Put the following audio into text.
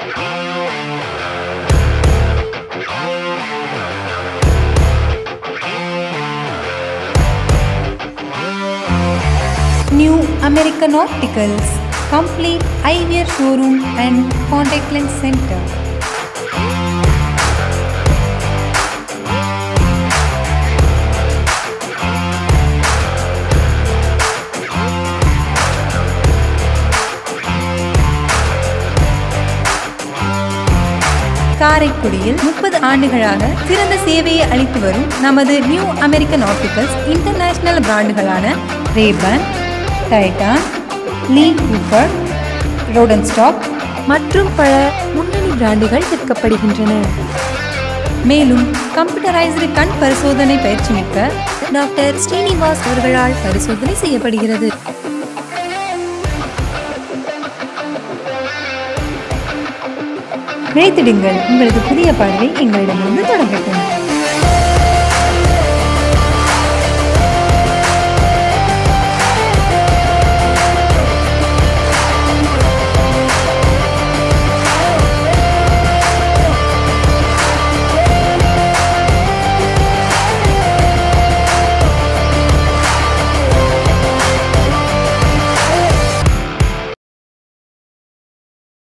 New American Opticals, complete eyewear showroom and contact lens center. காரைக்குடியில் முப்பது ஆண்டுகளாக சிறந்த சேவையை அளித்து வரும் நமது new American opticals international பிராண்டுகளான Rayban Titan Lee Cooper Rodenstock மற்றும் பல முன்னணி பிராண்டுகள் விற்கப்படுகின்றன. மேலும் கம்ப்யூட்டரைஸ்டு கண் பரிசோதனை பயிற்சி மிக்க டாக்டர் ஸ்ரீனிவாஸ் அவர்களால் பரிசோதனை செய்யப்படுகிறது. விழித்திடுங்கள் உங்களது புதிய பார்வை எங்களிடமிருந்து தொடங்கட்டும்.